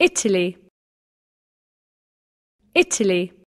Italy. Italy.